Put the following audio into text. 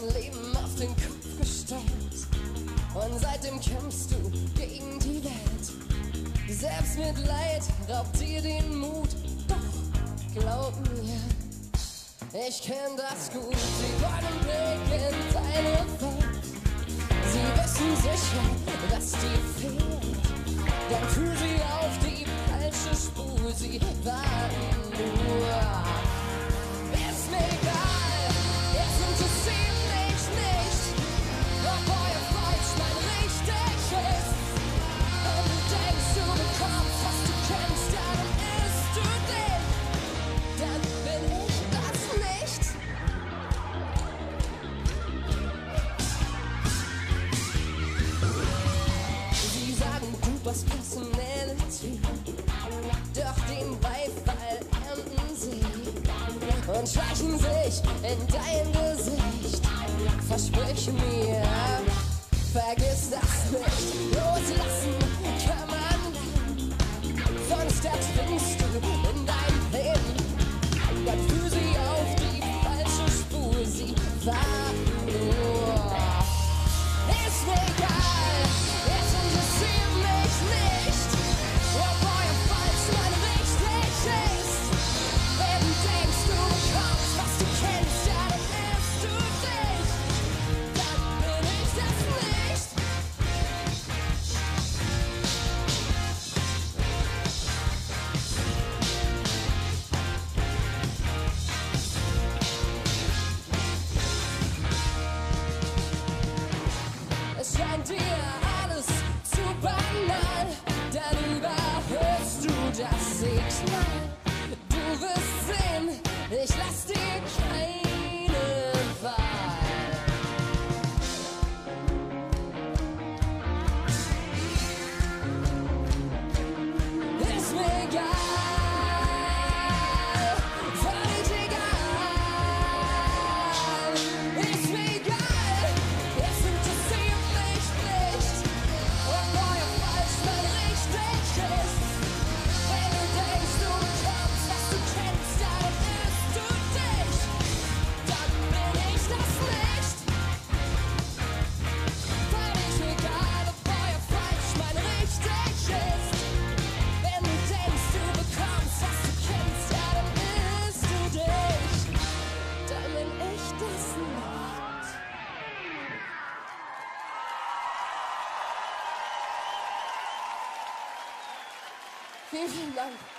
Leben auf den Kopf gestellt. Und seitdem kämpfst du gegen die Welt. Selbstmitleid raubt dir den Mut. Doch glaub mir, ich kenn das gut. Sie wollen Blick in deine Welt. Sie wissen sicher, was dir fehlt. Dann fühl sie auf die falsche Spur. Sie warten hast Personality, doch den Beifall ernten sie und schleichen sich in dein Gesicht. Versprich mir, vergiss das Scheint dir alles zu banal, dann überhörst du das Signal. Du wirst sehen, ich lass dir Bismillah.